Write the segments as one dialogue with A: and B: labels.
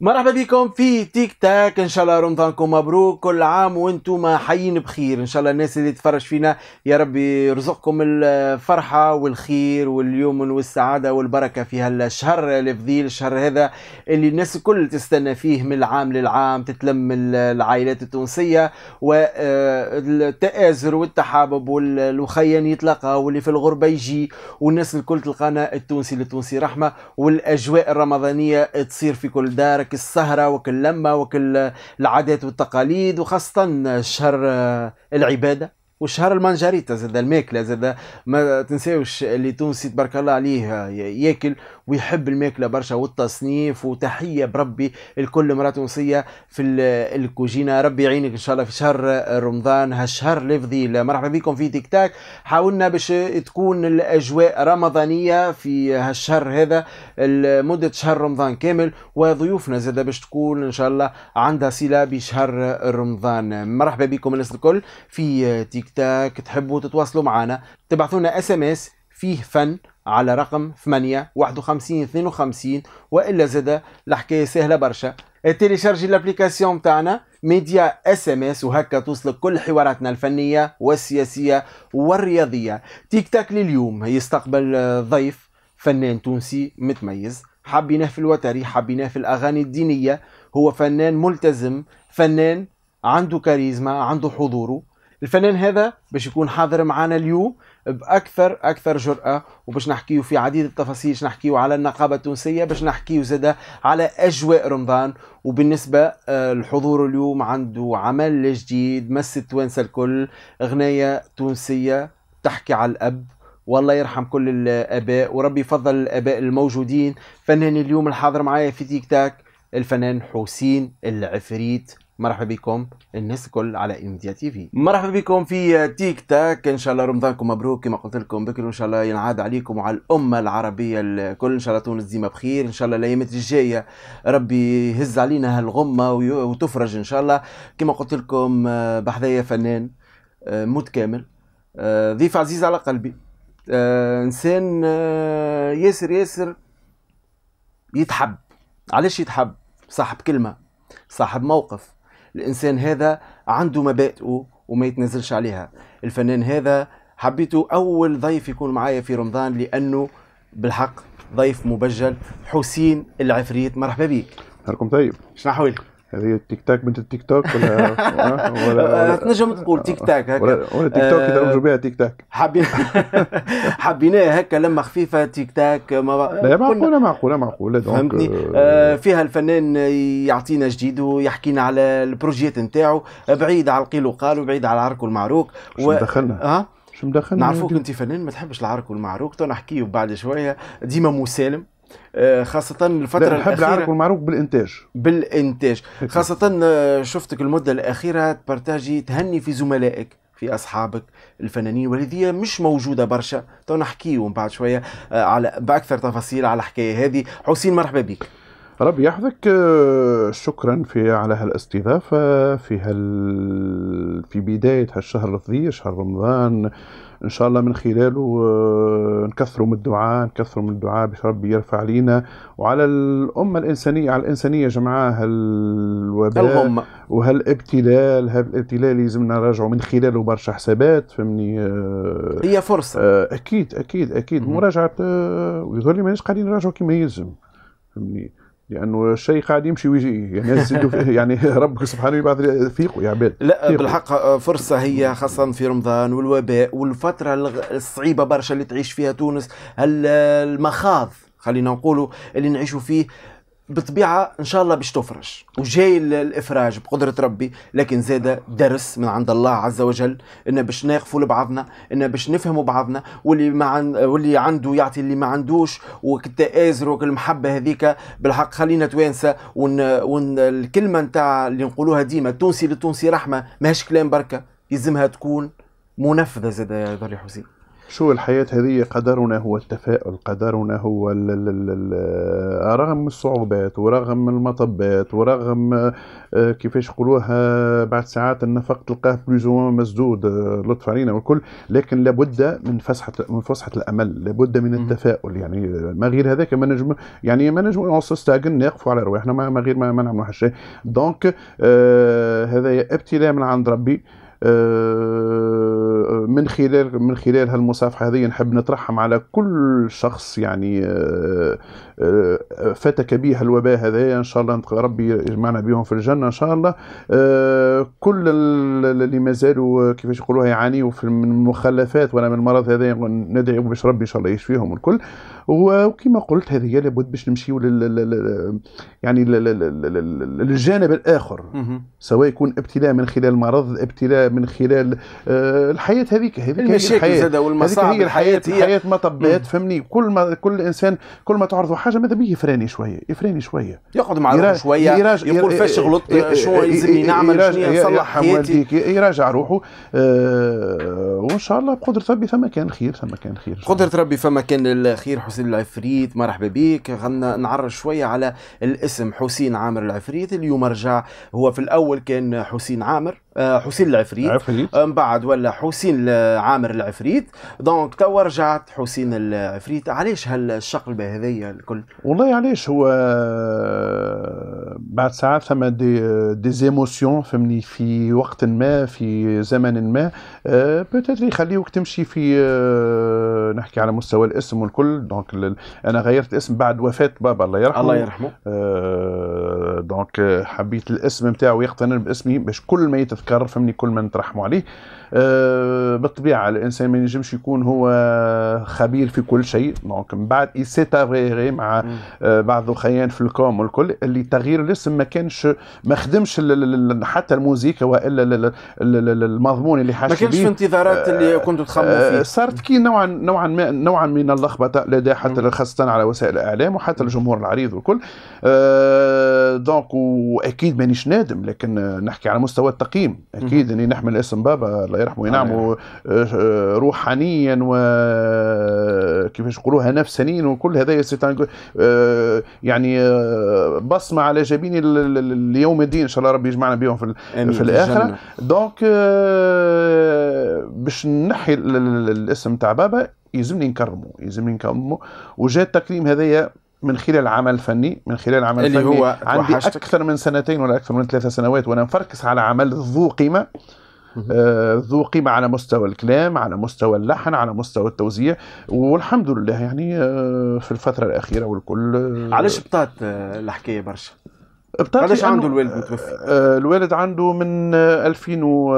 A: مرحبا بكم في تيك تاك. إن شاء الله رمضانكم مبروك. كل عام وإنتم حيين بخير. إن شاء الله الناس اللي تتفرج فينا يا ربي يرزقكم الفرحة والخير واليمن والسعادة والبركة في هالشهر الفضيل الشهر هذا اللي الناس الكل تستنى فيه من العام للعام تتلم العائلات التونسية والتآزر والتحابب والخيان يتلاقى واللي في الغربة يجي والناس الكل تلقانا التونسي للتونسي رحمة والأجواء الرمضانية تصير في كل دار. وكل السهرة وكل اللمة وكل العادات والتقاليد وخاصة شهر العبادة وشهر المانجاريتا زاد الماكلة زاد ما تنساوش اللي تونسي تبارك الله عليه ياكل ويحب الماكلة برشا والتصنيف وتحية بربي لكل امراه تونسيه في الكوجينة. ربي يعينك إن شاء الله في شهر رمضان. هالشهر الفضيل مرحبا بكم في تيك تاك. حاولنا باش تكون الأجواء رمضانية في هالشهر هذا لمدة شهر رمضان كامل وضيوفنا زاد باش تكون إن شاء الله عندها صلة بشهر رمضان. مرحبا بكم الناس الكل في تيك تاك. تحبوا تتواصلوا معنا. تبعثونا SMS فيه فن على رقم 8 51 52 وإلا زاد الحكاية سهلة برشا. téléchargez ال application تاعنا media SMS وهكا توصلك كل حواراتنا الفنية والسياسية والرياضية. تيك تاك لليوم يستقبل ضيف فنان تونسي متميز حابيناه في الوتري حابيناه في الأغاني الدينية. هو فنان ملتزم فنان عنده كاريزما عنده حضوره. الفنان هذا باش يكون حاضر معنا اليوم باكثر أكثر جرأة وباش نحكيو في عديد التفاصيل باش نحكيو على النقابة التونسية باش نحكيو زادة على أجواء رمضان. وبالنسبة الحضور آه، اليوم عنده عمل جديد مس التوانسة الكل أغنية تونسية تحكي على الأب. والله يرحم كل الآباء وربي يفضل الآباء الموجودين. فنان اليوم الحاضر معايا في تيك تاك الفنان حسين العفريت. مرحبا بكم الناس الكل على انديا TV. مرحبا بكم في تيك تاك إن شاء الله رمضانكم مبروك كما قلت لكم بكرة وان شاء الله ينعاد عليكم وعلى الأمة العربية الكل. إن شاء الله تونس ديما بخير إن شاء الله الأيامات الجاية ربي يهز علينا هالغمة وتفرج إن شاء الله. كما قلت لكم بحذايا فنان متكامل ضيف عزيز على قلبي إنسان ياسر ياسر يتحب. علاش يتحب؟ صاحب كلمة صاحب موقف. الإنسان هذا عنده مبادئه وما يتنازلش عليها. الفنان هذا حبيته أول ضيف يكون معايا في رمضان لأنه بالحق ضيف مبجل حسين العفريت. مرحبا بك.
B: نهاركم طيب
A: شنو أحوالك؟
B: هذه التيك تاك بنت التيك توك ولا
A: ولا تنجم تقول تيك تاك
B: هكا. ولا, ولا تيك توك يدرجوا بها تيك تاك
A: حابين حبيناه هكا لما خفيفة تيك تاك
B: ما لا معقولة معقولة معقولة.
A: فهمتني؟ آه فيها الفنان يعطينا جديد ويحكينا على ال projets نتاعو. بعيد على القيل وقال وبعيد على العرك والمعروك.
B: و... دخلنا
A: ها؟
B: شو مدخلنا؟
A: نعرفوك أنت فنان ما تحبش العرك والمعروك تو نحكيو بعد شوية. ديما مسالم. آه، خاصة الفترة
B: الأخيرة نحب العرق والمعروك بالإنتاج.
A: بالإنتاج. خاصة آه، شفتك المدة الأخيرة تبرتاجي تهني في زملائك في أصحابك الفنانين والذي مش موجودة برشا. تو نحكيو بعد شوية آه، على بأكثر تفاصيل على الحكاية هذه. حسين مرحبا بك.
B: ربي يحفظك شكرا في على هالاستضافة في هال في بداية هالشهر الفضيل شهر رمضان. إن شاء الله من خلاله آه، نكثروا من الدعاء نكثروا من الدعاء باش ربي يرفع علينا. وعلى الأمة الإنسانية على الإنسانية جمعاء هالوباء وهالابتلاء هالابتلاء اللي لازمنا نراجعوا من خلاله برشا حسابات فهمني
A: آه، هي فرصة.
B: آه، أكيد أكيد أكيد. مراجعة ويظهر لي ماناش قاعدين نراجعوا كما يلزم فهمني. لأنه الشيء قاعد يمشي ويجي يعني يعني ربك سبحانه يبعث فيقوا يا عباد
A: لا فيقوا. بالحق فرصة هي خاصة في رمضان والوباء والفترة الصعيبة برشا اللي تعيش فيها تونس المخاض خلينا نقولوا اللي نعيشوا فيه بطبيعة إن شاء الله باش تفرج وجاي الإفراج بقدرة ربي لكن زاد درس من عند الله عز وجل إن باش ناقفوا لبعضنا إن باش نفهموا بعضنا واللي ما عن واللي عنده يعطي اللي ما عندوش والتآزر والمحبة هذيك. بالحق خلينا توانسة ون... ون... الكلمة نتاع اللي نقولوها ديما التونسي للتونسي رحمة ماهيش كلام بركة يلزمها تكون منفذة زاد يا ضري حسين.
B: شو الحياة هذه؟ قدرنا هو التفاؤل قدرنا هو ال ال ال ال رغم الصعوبات ورغم المطبات ورغم آه، كيفاش يقولوها بعد ساعات النفق تلقاه بلوزو مسدود آه، لطف علينا والكل لكن لابد من فسحة من فسحة الأمل لابد من التفاؤل يعني ما غير هذاك ما نجم يعني ما نجم نستعجل نقفوا على رواحنا ما غير ما, ما نعملوا شيء دونك آه هذا ابتلاء من عند ربي. آه، من خلال من خلال هالمصافحة هذه نحب نترحم على كل شخص يعني آه، آه، فتك به الوباء هذا إن شاء الله ربي يجمعنا بهم في الجنة إن شاء الله. كل اللي ما زالوا كيفاش يقولوها يعانيوا من المخلفات ولا من المرض هذا ندعي باش ربي إن شاء الله يشفيهم الكل. وكما قلت هذه لابد باش نمشيو لل يعني للجانب الآخر. سواء يكون ابتلاء من خلال المرض ابتلاء من خلال آه، الحياة هذيك. هذيك
A: هي الحياة.
B: والمصاعب هي الحياة هي الحياة مطبات فهمني؟ كل ما كل إنسان كل ما تعرضه حاجة ماذا بيه؟ يفراني شوية يفراني شوية.
A: يقعد مع روحه شوية يقول فاش غلط شو يلزمني نعمل شنو نصلح حياتي؟
B: يراجع روحه. آه وإن شاء الله بقدرة ربي ثم كان خير ثم كان خير.
A: قدره ربي فما كان الخير حسين العفريت. مرحبا بك. خلنا نعرج شوية على الاسم حسين عامر العفريت. اليوم رجع هو في الأول كان حسين عامر. حسين العفريت. عفريت من بعد ولا حسين عامر العفريت. donc توا رجعت حسين العفريت. علاش هالشقلبة هذيا الكل؟
B: والله علاش هو بعد ساعات ثم des des émotions فهمني في وقت ما في زمن ما. peut-être آه، يخليوك تمشي في آه، نحكي على مستوى الاسم والكل. donc أنا غيرت اسم بعد وفاة بابا الله يرحمه.
A: الله يرحمه.
B: donc حبيت الاسم نتاعو يقترن باسمي باش كل ما يتذكر فهمني كل ما نترحموا عليه. آه، بالطبيعة الإنسان ما ينجمش يكون هو خبير في كل شيء. donc من بعد il s'est avéré مع آه، بعض الخيان في ال com والكل اللي تغيير الاسم ما كانش ما خدمش حتى الموزيكا والا المضمون اللي حاش
A: ما كانش في انتظارات اللي آه، كنتوا تخمموا فيه.
B: صارت كي نوعا نوعا ما نوعا من اللخبطة لدى حتى خاصة على وسائل الإعلام وحتى الجمهور العريض والكل. donc واكيد مانيش نادم لكن نحكي على مستوى التقييم. أكيد إني نحمل اسم بابا الله يرحمه ينعم آه. روحانيا وكيفاش يقولوها نفسانيا وكل هذا. آه، يعني آه، بصمة على جبين ليوم الدين. إن شاء الله ربي يجمعنا بهم في, في الآخرة. donc باش نحي الاسم تاع بابا يلزمني نكرمه يلزمني نكرمه. وجاء التكريم هذايا من خلال عمل فني من خلال عمل اللي فني هو عندي أكثر من سنتين ولا أكثر من ثلاثة سنوات وأنا مفركس على عمل ذو قيمة. آه، ذو قيمة على مستوى الكلام على مستوى اللحن على مستوى التوزيع. والحمد لله يعني آه، في الفترة الأخيرة والكل
A: آه، علاش بطات الحكاية برشا؟ قداش عنده الوالد متوفي؟
B: الوالد عنده من 2000 و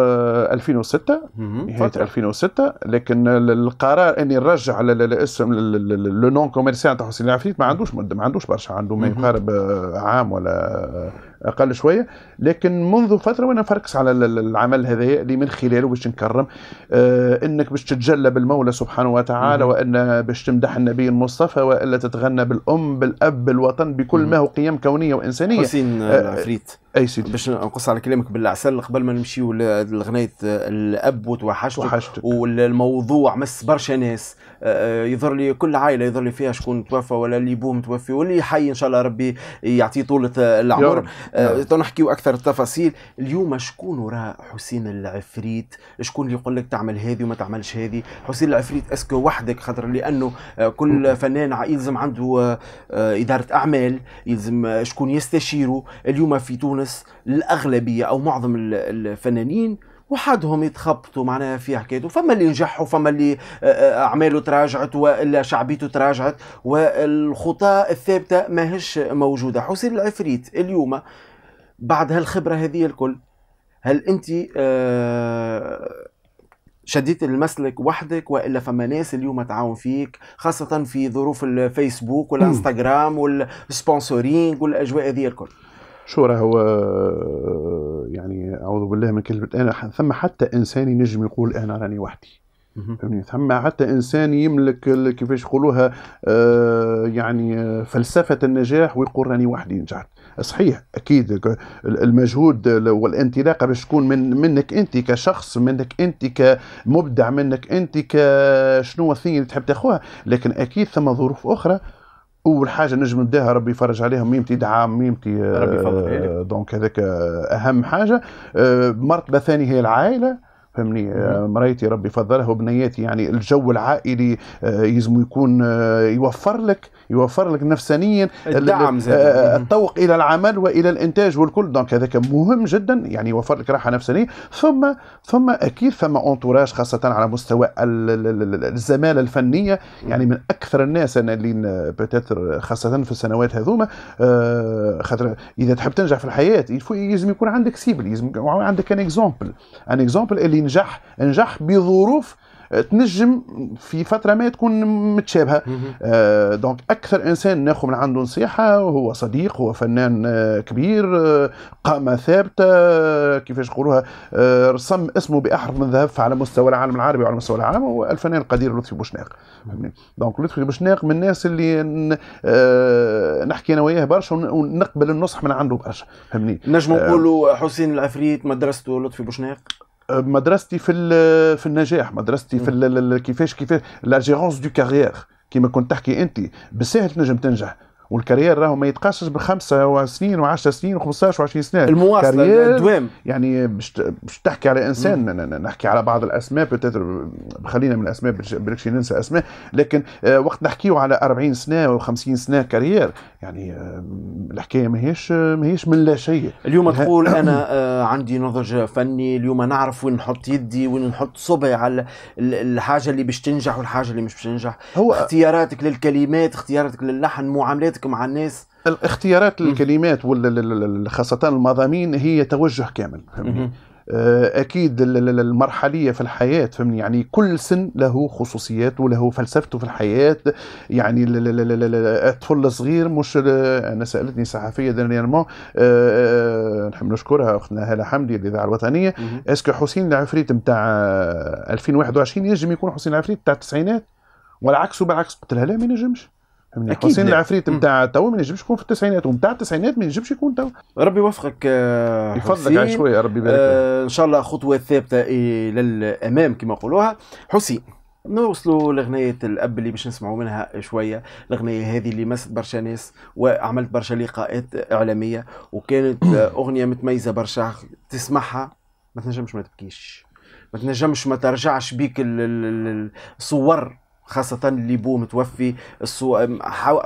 B: 2006 نهاية 2006 لكن القرار إني نرجع الاسم لو نون كوميرسيال تاع حسين العفريت ما عندوش مده ما عندوش برشا. عنده ما يقارب عام ولا أقل شوية. لكن منذ فترة وأنا فركس على العمل هذا اللي من خلاله باش نكرم آه إنك باش تتجلى بالمولى سبحانه وتعالى وإن باش تمدح النبي المصطفى وإلا تتغنى بالأم بالأب بالوطن بكل ما هو قيم كونية وإنسانية.
A: حسين آه العفريت.
B: أي سيدي.
A: باش نقص على كلامك بالعسل قبل ما نمشيو لغنية الأب وتوحشتك وحشتك والموضوع مس برشا ناس. آه، يظهر لي كل عائلة يظهر لي فيها شكون توفى ولا اللي بوه متوفي واللي حي إن شاء الله ربي يعطيه طولة العمر. آه نحكيو أكثر التفاصيل. اليوم شكون وراء حسين العفريت؟ شكون اللي يقول لك تعمل هذه وما تعملش هذه؟ حسين العفريت أسكو وحدك خاطر؟ لأنه كل فنان يلزم عنده إدارة أعمال يلزم شكون يستشيره اليوم في تونس الأغلبية أو معظم الفنانين وحدهم يتخبطوا معناها في حكايته. فما اللي نجحوا فما اللي آه، آه، أعماله تراجعت والا شعبيته تراجعت والخطى الثابتة ماهيش موجودة. حسين العفريت اليوم بعد هالخبرة هذه الكل هل أنت آه، شديت المسلك وحدك وإلا فما ناس اليوم تعاون فيك خاصة في ظروف الفيسبوك والإنستغرام والسبونسورينج والأجواء هذه الكل؟
B: شو هو يعني أعوذ بالله من كلمة أنا ثم حتى إنسان ينجم يقول أنا راني وحدي. فهمني؟ ثم حتى إنسان يملك كيفاش يقولوها آه يعني فلسفة النجاح ويقول راني وحدي نجحت صحيح أكيد المجهود والانطلاقة باش تكون من منك أنت كشخص منك أنت كمبدع منك أنت كشنو الثاني اللي تحب تاخذها. لكن أكيد ثم ظروف أخرى أول حاجة نجم نبداها ربي يفرج عليها ميمتي دعام ميمتي ربي يفضل donc هذاك أهم حاجة. مرتبة ثانية هي العائلة فهمني؟ آه، مريتي ربي فضلها وبنياتي يعني الجو العائلي آه، يلزم يكون آه، يوفر لك. يوفر لك نفسانيا
A: الدعم
B: الطوق إلى العمل وإلى الإنتاج والكل. دونك هذاك مهم جدا يعني يوفر لك راحة نفسانية. ثم ثم أكيد ثم انتوراج خاصة على مستوى الزمالة الفنية. يعني من أكثر الناس أنا اللي بتاتر خاصة في السنوات هذوما خاطر إذا تحب تنجح في الحياة يلزم يكون عندك cible يلزم عندك un exemple un exemple اللي نجح نجح بظروف تنجم في فترة ما تكون متشابهة. آه donc أكثر إنسان ناخذ من عنده نصيحة وهو صديق هو فنان آه كبير آه قامة ثابتة آه كيفاش نقولوها آه رسم اسمه بأحرف من ذهب على مستوى العالم العربي وعلى مستوى العالم هو الفنان القدير لطفي بوشناق. donc لطفي بوشناق من الناس اللي آه نحكي أنا وياه برشا ونقبل النصح من عنده برشا. فهمني؟
A: نجم آه، نقولوا حسين العفريت مدرسته لطفي بوشناق؟
B: مدرستي في في النجاح مدرستي في كيفاش كيفاش la gérance de carrière كيما كنت تحكي أنت. بالسهل تنجم تنجح. وال carrière راهو ما يتقاسش بخمسة سنين و10 سنين و15 و20 سنة.
A: المواصلة الدوام.
B: يعني باش تحكي على إنسان. نحكي على بعض الأسماء peut-être خلينا من الأسماء بركش ننسى أسماء. لكن آه، وقت نحكيو على 40 سنة و50 سنة كارير يعني آه، الحكاية ماهيش ماهيش من لا شيء.
A: اليوم تقول أنا آه، عندي نضج فني اليوم نعرف وين نحط يدي وين نحط صبعي على الحاجة اللي باش تنجح والحاجة اللي مش باش تنجح. هو اختياراتك للكلمات اختياراتك للحن معاملاتك حياتك مع الناس
B: الاختيارات الكلمات خاصة المضامين هي توجه كامل فهمني؟ آه، أكيد المرحلية في الحياة فهمني؟ يعني كل سن له خصوصيات وله فلسفته في الحياة يعني الطفل الصغير مش أنا سألتني صحفية dernièrement آه، آه، نحب نشكرها أختنا هالة حمدي الاذاعه الوطنية. est-ce que حسين العفريت نتاع 2021 ينجم يكون حسين العفريت نتاع التسعينات؟ والعكس وبالعكس قلت لها لا ما ينجمش. فهمني حسين العفريت نتاع تو ما ينجمش يكون في التسعينات ونتاع التسعينات ما ينجمش يكون تو
A: ربي يوفقك
B: آه، يفضلك على شوية ربي يبارك
A: آه إن شاء الله خطوات ثابتة إلى الأمام كما يقولوها. حسين نوصلوا لغنية الأب اللي باش نسمعوا منها شوية. الأغنية هذه اللي مست برشا ناس وعملت برشا لقاءات إعلامية وكانت أغنية متميزة برشا. تسمعها ما تنجمش ما تبكيش. ما تنجمش ما ترجعش بيك الصور. خاصة اللي بو متوفي السو...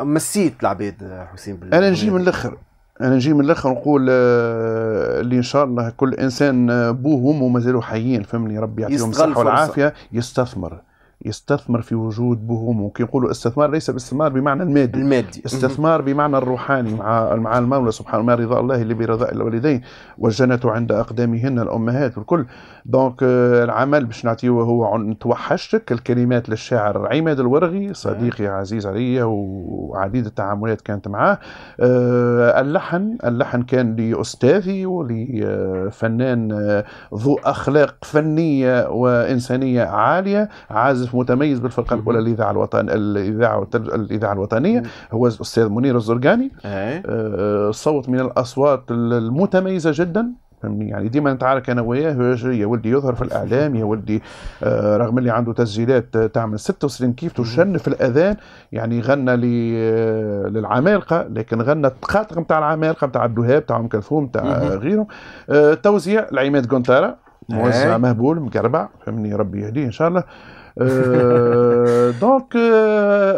A: مسيت العباد حسين
B: بالله أنا نجي من الآخر. أنا نجي من الآخر نقول آه، اللي إن شاء الله كل إنسان آه، بوه وأمه مازالوا حيين فهمني ربي يعطيهم الصحة والعافية يستثمر. يستثمر في وجود بهمه كي نقولوا استثمار ليس باستثمار بمعنى المادي.
A: المادي.
B: استثمار بمعنى الروحاني مع مع المولى سبحانه ما رضا الله اللي برضاء الوالدين والجنة عند أقدامهن الأمهات والكل. donc euh, العمل باش نعطيه هو توحشتك الكلمات للشاعر عماد الورغي صديقي عزيز علي وعديد التعاملات كانت معاه. آه، اللحن اللحن كان لأستاذي ولفنان آه، ذو أخلاق فنية وإنسانية عالية عازف متميز بالفرقة الأولى الاذاعه الوطن الإذاعة الإذاعة الوطنية. هو الأستاذ منير الزرقاني. آه صوت من الأصوات المتميزة جدا. فهمني يعني ديما نتعارك أنا وياه يا ولدي يظهر في الإعلام يا ولدي آه رغم اللي عنده تسجيلات تعمل 66 كيف تشن في الأذان يعني غنى آه، للعمالقة لكن غنى الطقاطق نتاع العمالقة نتاع عبد الوهاب نتاع أم كلثوم نتاع غيرهم. آه توزيع لعماد قنطاره موزع مهبول مقربع فهمني ربي يهديه إن شاء الله. donc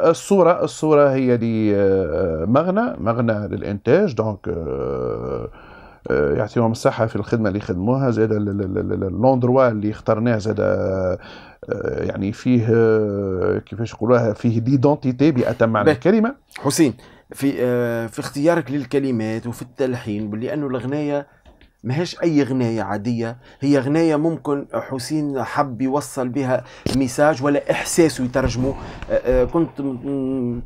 B: الصورة الصورة هي دي مغنى مغنى للإنتاج donc يعطيهم الصحة في الخدمة اللي يخدموها زاد l'endroit اللي اخترناه زاد يعني فيه كيفاش يقولوها فيه d'identité بأتم معنى الكلمة.
A: حسين في في اختيارك للكلمات وفي التلحين باللي انه الغنايه ماهيش أي غناية عادية. هي غناية ممكن حسين حب يوصل بها message ولا احساسه يترجمه كنت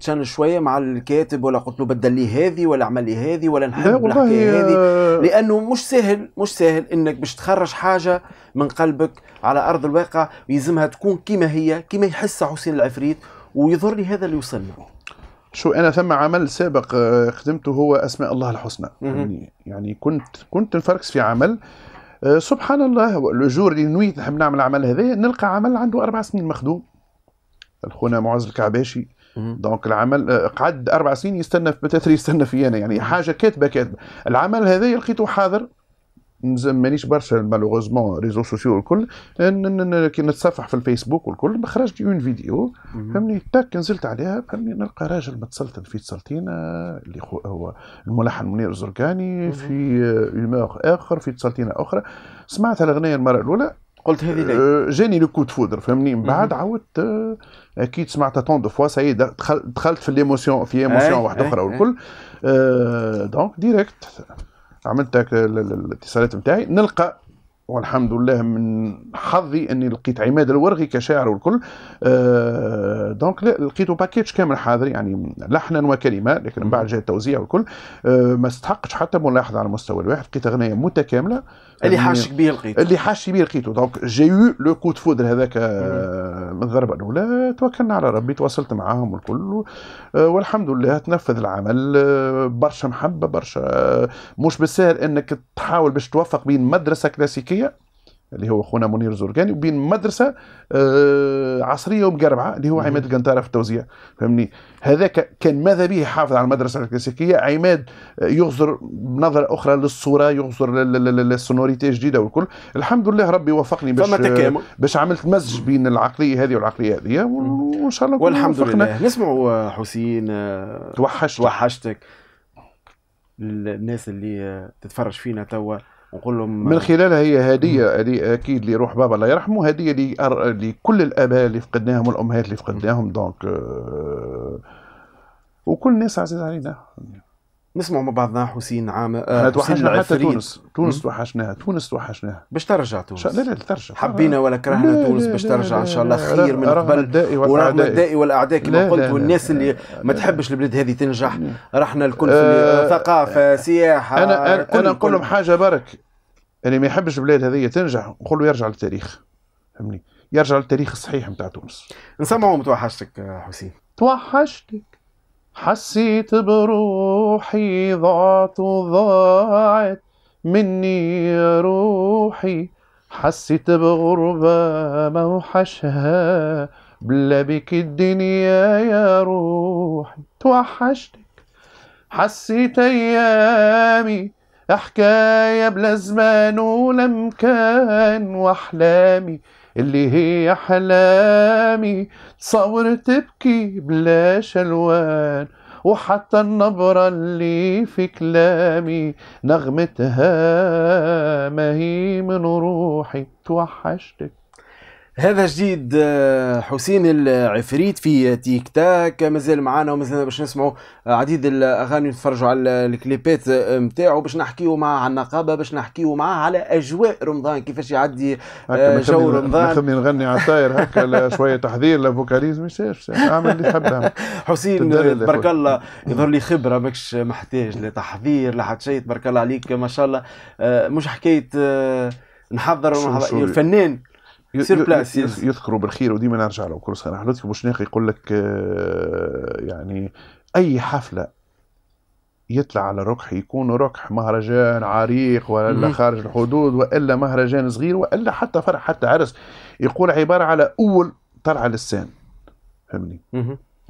A: تشن شوية مع الكاتب ولا قلت له بدل لي هذه ولا اعمل لي هذه ولا نحب الحكاية هذه. لأنه مش سهل مش سهل إنك باش تخرج حاجة من قلبك على أرض الواقع يلزمها تكون كما هي كما يحسها حسين العفريت ويظهر لي هذا اللي وصلنا.
B: شو أنا ثم عمل سابق آه، خدمته هو أسماء الله الحسنى. يعني يعني كنت كنت نفركس في عمل. آه، سبحان الله le jour اللي نويت نحب نعمل العمل هذا نلقى عمل عنده أربع سنين مخدوم. الخونا معز الكعباشي. donc العمل آه، قعد أربع سنين يستنى peut-être يستنى في أنا يعني حاجة كاتبة كاتبة. العمل هذا لقيته حاضر. مانيش برشا malheureusement réseaux sociaux الكل كي نتصفح في الفيسبوك والكل خرجت une vidéo. فهمني؟ تاك نزلت عليها فهمني نلقى راجل متسلطن في تسلطينة اللي هو الملحن منير الزرقاني في humeur آخر في تسلطينة أخرى. سمعت الأغنية المرة الأولى.
A: قلت هذه؟
B: آه، جاني le coup de foudre فهمني؟ من بعد عاودت آه، أكيد سمعتها tant de fois si دخلت في ال émotion في émotion واحدة أخرى والكل. donc direct عملت الاتصالات نتاعي نلقى والحمد لله من حظي أني لقيت عماد الورغي كشاعر والكل آه donc لقيته package كامل حاضر يعني لحنا وكلمة لكن من بعد جاء التوزيع والكل. آه ما استحقش حتى ملاحظة على المستوى الواحد لقيت أغنية متكاملة.
A: اللي حاجتك به لقيته.
B: اللي حاجتي به لقيته. donc j'ai eu le coup de foudre هذاك آه، من الضربه الأولى. توكلنا على ربي تواصلت معاهم والكل آه، والحمد لله تنفذ العمل. آه، برشا محبة برشا مش بالسهل أنك تحاول باش توفق بين مدرسة كلاسيكية اللي هو خونا منير زرقاني وبين مدرسة آه، عصرية ومقربعة اللي هو عماد القنطاره في التوزيع فهمني؟ هذاك كان ماذا به يحافظ على المدرسة الكلاسيكية. عماد يغزر بنظره أخرى للصورة يغزر للسونوريتي جديدة والكل. الحمد لله ربي وفقني باش باش عملت مزج بين العقلية هذه والعقلية هذه وإن شاء الله
A: والحمد لله. نسمعوا حسين
B: آه، توحشتك.
A: توحشتك. الناس اللي تتفرج فينا توا.
B: ونقول لهم من خلالها هي هدية اللي أكيد لروح بابا الله يرحمه هدية لكل الآباء اللي فقدناهم والأمهات اللي فقدناهم. donc آه، وكل الناس عزيز علينا.
A: نسمعوا مع بعضنا حسين عام
B: آه توحشنا حتى تونس. تونس توحشناها تونس توحشناها.
A: باش ترجع تونس.
B: لا لا ترجع.
A: حبينا ولا كرهنا تونس باش ترجع إن شاء الله خير من قبل. ورغم الداء والأعداء كما قلت والناس اللي ما تحبش البلاد هذه تنجح. رحنا الكل في آه ثقافه سياحه
B: أنا أنا نقول لهم حاجة برك اللي ما يحبش البلاد هذه تنجح نقول له يرجع للتاريخ. فهمني؟ يرجع للتاريخ الصحيح نتاع تونس.
A: نسمعوا متوحشتك حسين.
B: توحشتك. حسيت بروحي ضعت وضاعت مني روحي. حسيت بغربة موحشها بلا بك الدنيا يا روحي. توحشتك. حسيت أيامي حكاية بلا زمان ولا مكان وأحلامي اللي هي أحلامي. تصور تبكي بلاش ألوان وحتى النبرة اللي في كلامي. نغمتها ما هي من روحي توحشتك.
A: هذا جديد آه، حسين العفريت في تيك تاك. مازال معانا ومازال باش نسمعوا عديد الأغاني نتفرجوا على الكليبات نتاعو باش نحكيو معاه على النقابة باش نحكيو معاه على أجواء رمضان كيفاش يعدي
B: آه، جو رمضان. نخلي نغني على الطاير هكا شوية تحضير ل vocalises مش اعمل اللي تحب
A: حسين تبارك الله يظهر لي خبرة ماكش محتاج لتحضير لحد شيء تبارك الله عليك ما شاء الله. آه، مش حكاية نحضر الفنان
B: سير بلاس يذكروا بالخير وديما نرجع له كل سنة. لطفي بوشناقي يقول لك آه، يعني أي حفلة يطلع على ركح يكون ركح مهرجان عريق ولا خارج الحدود وإلا مهرجان صغير وإلا حتى فرح حتى عرس. يقول عبارة على أول طلعة للسان فهمني؟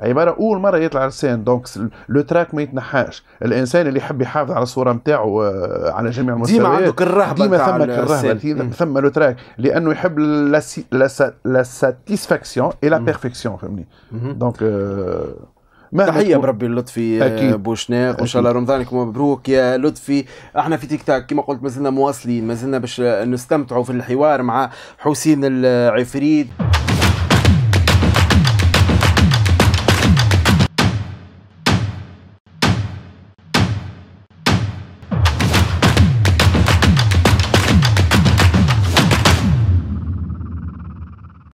B: عباره أول مرة يطلع على ال scène. donc le trac ما يتنحاش. الإنسان اللي يحب يحافظ على الصورة نتاعو آه، على جميع المستويات
A: ديما عنده الرهبة
B: ديما ثم الرهبة ثم le trac لأنه يحب la satisfaction et la perfection فهمني؟ donc
A: تحية بربي لطفي آه، بوشناق وإن شاء الله رمضانكم مبروك يا لطفي. إحنا في تيك تاك كما قلت مازلنا مواصلين مازلنا باش نستمتعوا في الحوار مع حسين العفريت.